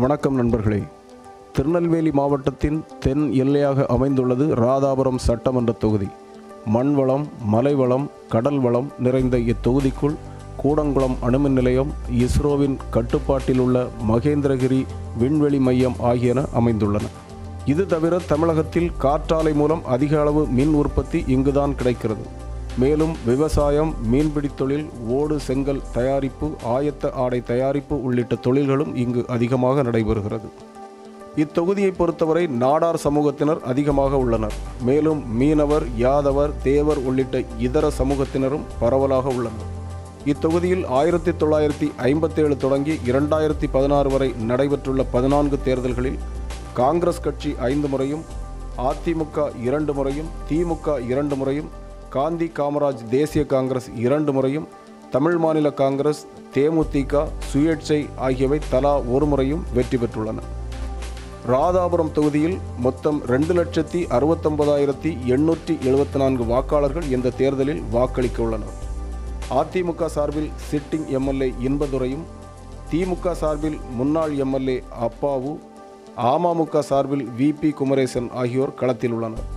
வணக்கம் நண்பர்களே. திருநெல்வேலி மாவட்டத்தின் தென் எல்லையாக அமைந்துள்ளது ராதாபுரம் சட்டமன்ற தொகுதி. மண் வளம் மலை வளம் கடல் வளம் நிறைந்த இத்தொகுதிக்குள் கூடங்குளம் அணுமின் நிலையம் இஸ்ரோவின் கட்டுப்பாட்டில் உள்ள மகேந்திரகிரி விண்வெளி மையம் ஆகியன அமைந்துள்ளன. இது தவிர தமிழகத்தில் காற்றாலை மூலம் அதிக அளவு மின் உற்பத்தி இங்குதான் கிடைக்கிறது. மேலும் விவசாயம் மீன்பிடி தொழில் ஓடு செங்கல் தயாரிப்பு ஆயத்த ஆடை தயாரிப்பு உள்ளிட்ட தொழில்களும் இங்கு அதிகமாக நடைபெறுகிறது. இத்தொகுதியை பொறுத்தவரை நாடார் சமூகத்தினர் அதிகமாக உள்ளனர். மேலும் மீனவர் யாதவர் தேவர் உள்ளிட்ட இதர சமூகத்தினரும் பரவலாக உள்ளனர். இத்தொகுதியில் ஆயிரத்தி தொள்ளாயிரத்தி ஐம்பத்தேழு தொடங்கி இரண்டாயிரத்தி பதினாறு வரை நடைபெற்றுள்ள பதினான்கு தேர்தல்களில் காங்கிரஸ் கட்சி ஐந்து முறையும் அதிமுக இரண்டு முறையும் திமுக இரண்டு முறையும் காந்தி காமராஜ் தேசிய காங்கிரஸ் இரண்டு முறையும் தமிழ் மாநில காங்கிரஸ் தேமுதிக சுயேட்சை ஆகியவை தலா ஒரு முறையும் வெற்றி பெற்றுள்ளன. ராதாபுரம் தொகுதியில் மொத்தம் ரெண்டு லட்சத்தி அறுபத்தொன்பதாயிரத்தி எண்ணூற்றி எழுபத்தி நான்கு வாக்காளர்கள் இந்த தேர்தலில் வாக்களிக்க உள்ளனர் அதிமுக சார்பில் சிட்டிங் எம்எல்ஏ இன்பதுரையும் திமுக சார்பில் முன்னாள் எம்எல்ஏ அப்பாவு அமமுக சார்பில் விபி குமரேசன் ஆகியோர் களத்தில் உள்ளனர்.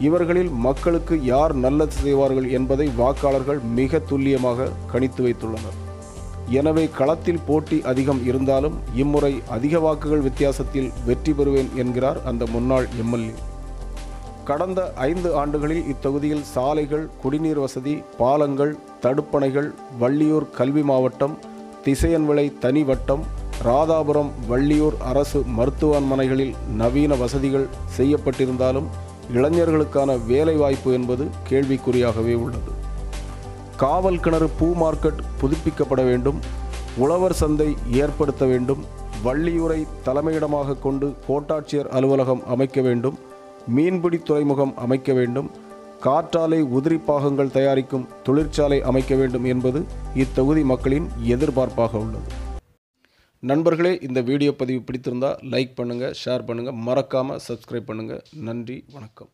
இவர்களில் மக்களுக்கு யார் நல்லது செய்வார்கள் என்பதை வாக்காளர்கள் மிக துல்லியமாக கணித்து வைத்துள்ளனர். எனவே களத்தில் போட்டி அதிகம் இருந்தாலும் இம்முறை அதிக வாக்குகள் வித்தியாசத்தில் வெற்றி பெறுவேன் என்கிறார் அந்த முன்னாள் எம்எல்ஏ கடந்த ஐந்து ஆண்டுகளில் இத்தொகுதியில் சாலைகள் குடிநீர் வசதி பாலங்கள் தடுப்பணைகள் வள்ளியூர் கல்வி மாவட்டம் திசையன்விளை தனி வட்டம் ராதாபுரம் வள்ளியூர் அரசு மருத்துவமனைகளில் நவீன வசதிகள் செய்யப்பட்டிருந்தாலும் இளைஞர்களுக்கான வேலைவாய்ப்பு என்பது கேள்விக்குறியாகவே உள்ளது. காவல் கிணறு பூ மார்க்கெட் புதுப்பிக்கப்பட வேண்டும் உழவர் சந்தை ஏற்படுத்த வேண்டும் வள்ளியூரை தலைமையிடமாக கொண்டு கோட்டாட்சியர் அலுவலகம் அமைக்க வேண்டும் மீன்பிடி துறைமுகம் அமைக்க வேண்டும் காற்றாலை உதிரி பாகங்கள் தயாரிக்கும் தொழிற்சாலை அமைக்க வேண்டும் என்பது இத்தொகுதி மக்களின் எதிர்பார்ப்பாக உள்ளது. நண்பர்களே இந்த வீடியோ பதிவு பிடித்திருந்தால் லைக் பண்ணுங்கள் ஷேர் பண்ணுங்கள் மறக்காமல் சப்ஸ்கிரைப் பண்ணுங்கள் நன்றி வணக்கம்.